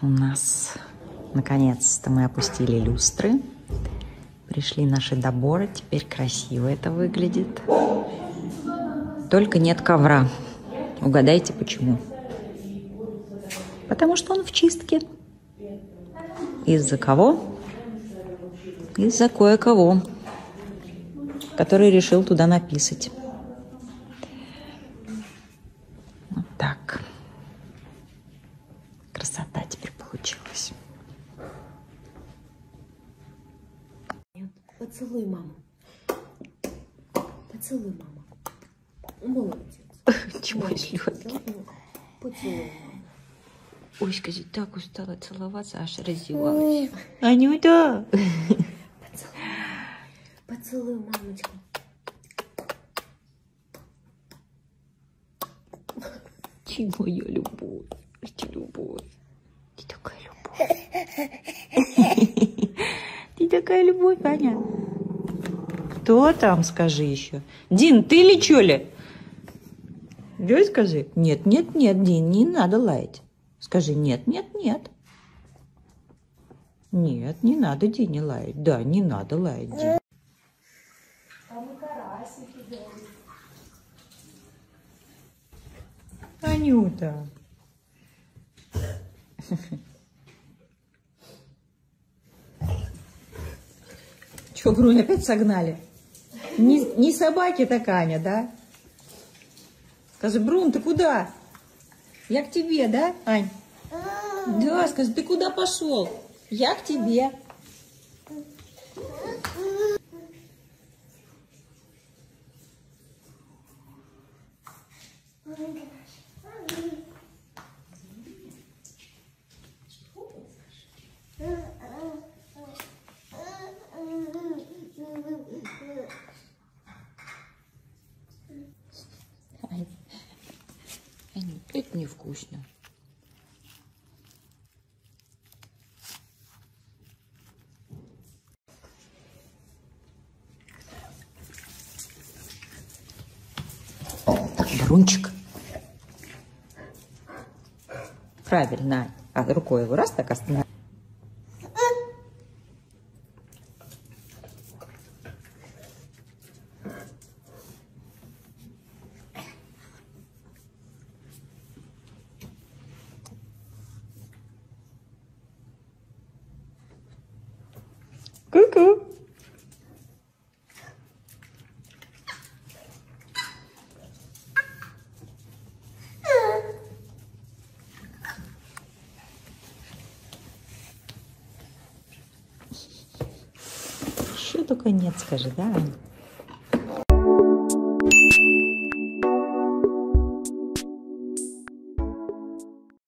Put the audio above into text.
У нас наконец-то мы опустили люстры. Пришли наши доборы. Теперь красиво это выглядит. Только нет ковра. Угадайте, почему? Потому что он в чистке. Из-за кого? Из-за кое-кого, который решил туда написать. Вот так. Красота теперь получилась. Поцелуй маму. Поцелуй маму. Молодец. Чего слезки? Поцелуй маму. Ой, скажи, так устала целоваться, аж раздевалась. Анюта! Поцелуй мамочку. Ты моя любовь. Ты любовь. Ты такая любовь. Ты такая любовь, Аня. Кто там, скажи еще? Дин, ты ли чё ли? Ой, скажи. Нет, нет, нет, Дин, не надо лаять. Скажи, нет, нет, нет. Нет, не надо Дине лаять. Да, не надо лаять, Дин. Анюта. Че, Брунь, опять согнали? Не, не собаки так, Аня, да? Скажи, Брун, ты куда? Я к тебе, да, Ань? Да, скажи, ты куда пошел? Я к тебе. Ань, Ань, это невкусно. Так, Брунчик. Правильно. А рукой его раз так остановил. Еще только нет, скажи, да, Ань?